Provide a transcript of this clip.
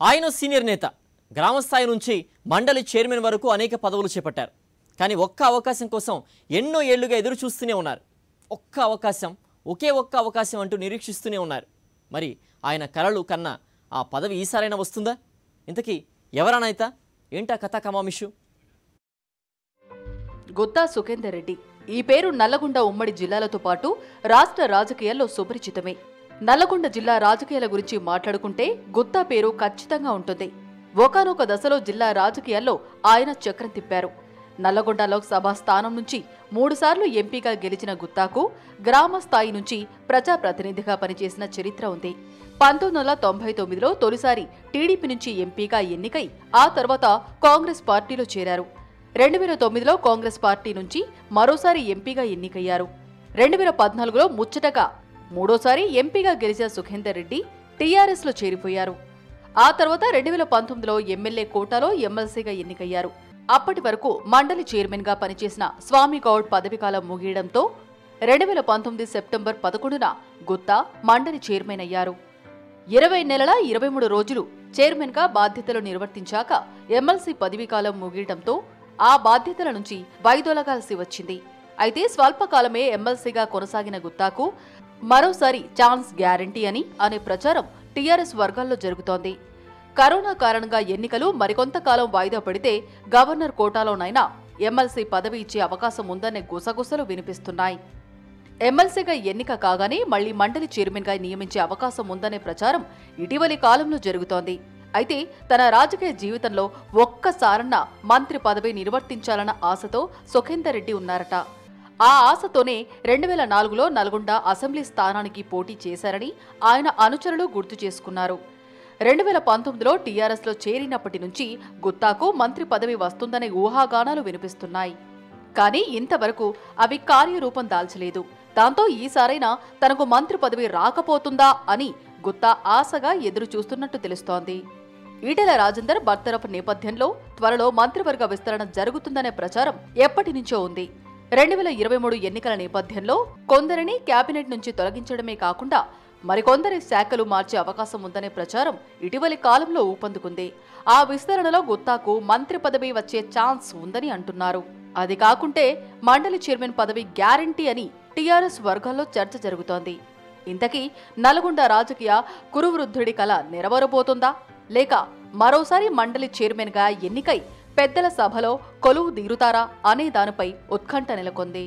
ఆయన సీనియర్ నేత. గ్రామస్థాయి నుంచి మండలి చైర్మన్ వరకు అనేక పదవులు చేపట్టారు. కానీ ఒక్క అవకాశం కోసం ఎన్నో ఏళ్ళుగా ఎదురు చూస్తూనే ఉన్నారు. ఒక్క అవకాశం ఒకే ఒక్క అవకాశం అంటూ నిరీక్షిస్తూనే ఉన్నారు. మరి ఆయన కలలు కన్నా ఆ పదవి ఈసారైనా వస్తుందా? ఇంతకీ ఎవరనైతా ఏంటా కథా కమామిషు? గుత్తా సుఖేందర్ రెడ్డి. ఈ పేరు నల్లగొండ ఉమ్మడి జిల్లాలతో పాటు రాష్ట్ర రాజకీయాల్లో సుపరిచితమే. నల్లగొండ జిల్లా రాజకీయాల గురించి మాట్లాడుకుంటే గుత్తా పేరు ఖచ్చితంగా ఉంటుంది. ఒకనొక దశలో జిల్లా రాజకీయాల్లో ఆయన చక్రం తిప్పారు. నల్లగొండ లోక్సభ స్థానం నుంచి మూడుసార్లు ఎంపీగా గెలిచిన గుత్తాకు గ్రామ స్థాయి నుంచి ప్రజాప్రతినిధిగా పనిచేసిన చరిత్ర ఉంది. పంతొమ్మిది వందల తొంభై తొమ్మిదిలో తొలిసారి టీడీపీ నుంచి ఎంపీగా ఎన్నికై ఆ తర్వాత కాంగ్రెస్ పార్టీలో చేరారు. రెండు వేల తొమ్మిదిలో కాంగ్రెస్ పార్టీ నుంచి మరోసారి ఎంపీగా ఎన్నికయ్యారు. రెండు వేల పద్నాలుగులో ముచ్చటగా మూడోసారి ఎంపీగా గెలిచిన సుఖేందర్ రెడ్డి టీఆర్ఎస్లో చేరిపోయారు. ఆ తర్వాత రెండు వేల పంతొమ్మిదిలో ఎమ్మెల్యే కోటాలో ఎమ్మెల్సీగా ఎన్నికయ్యారు. అప్పటి వరకు మండలి చైర్మన్గా పనిచేసిన స్వామి గౌడ్ పదవీకాలం ముగియడంతో రెండు వేల పంతొమ్మిది సెప్టెంబర్ పదకొండున గుత్తా మండలి చైర్మన్ అయ్యారు. ఇరవై నెలల ఇరవై మూడు రోజులు చైర్మన్గా బాధ్యతలు నిర్వర్తించాక ఎమ్మెల్సీ పదవీకాలం ముగియడంతో ఆ బాధ్యతల నుంచి వైదొలగాల్సి వచ్చింది. అయితే స్వల్పకాలమే ఎమ్మెల్సీగా కొనసాగిన గుత్తాకు మరోసారి ఛాన్స్ గ్యారంటీ అని అనే ప్రచారం టీఆర్ఎస్ వర్గాల్లో జరుగుతోంది. కరోనా కారణంగా ఎన్నికలు మరికొంతకాలం వాయిదా పడితే గవర్నర్ కోటాలోనైనా ఎమ్మెల్సీ పదవి ఇచ్చే అవకాశం ఉందనే గుసగుసలు వినిపిస్తున్నాయి. ఎమ్మెల్సీగా ఎన్నిక కాగానే మళ్ళీ మండలి చైర్మన్గా నియమించే అవకాశం ఉందనే ప్రచారం ఇటీవలి కాలంలో జరుగుతోంది. అయితే తన రాజకీయ జీవితంలో ఒక్కసారన్న మంత్రి పదవి నిర్వర్తించాలన్న ఆశతో సుఖేందర్ రెడ్డి ఉన్నారట. ఆ ఆశతోనే రెండు వేల నాలుగులో నల్గొండ అసెంబ్లీ స్థానానికి పోటీ చేశారని ఆయన అనుచరులు గుర్తు చేసుకున్నారు. రెండు వేల పంతొమ్మిదిలో టీఆర్ఎస్లో చేరినప్పటి నుంచి గుత్తాకు మంత్రి పదవి వస్తుందనే ఊహాగానాలు వినిపిస్తున్నాయి. కానీ ఇంతవరకు అవి కార్యరూపం దాల్చలేదు. దాంతో ఈసారైనా తనకు మంత్రి పదవి రాకపోతుందా అని గుత్తా ఆశగా ఎదురు చూస్తున్నట్టు తెలుస్తోంది. ఈటెల రాజేందర్ బర్తరఫ్ నేపథ్యంలో త్వరలో మంత్రివర్గ విస్తరణ జరుగుతుందనే ప్రచారం ఎప్పటి నుంచో ఉంది. రెండు వేల ఇరవై మూడు ఎన్నికల నేపథ్యంలో కొందరిని కేబినెట్ నుంచి తొలగించడమే కాకుండా మరికొందరి శాఖలు మార్చే అవకాశం ఉందనే ప్రచారం ఇటీవలి కాలంలో ఊపందుకుంది. ఆ విస్తరణలో గుత్తాకు మంత్రి పదవి వచ్చే ఛాన్స్ ఉందని అంటున్నారు. అది కాకుంటే మండలి చైర్మన్ పదవి గ్యారంటీ అని టీఆర్ఎస్ వర్గాల్లో చర్చ జరుగుతోంది. ఇంతకీ నల్గొండ రాజకీయ కురువృద్ధుడి కళ నెరవేరబోతుందా? లేక మరోసారి మండలి చైర్మన్గా ఎన్నికై పెద్దల సభలో కొలువు తీరుతారా అనే దానిపై ఉత్కంఠ నెలకొంది.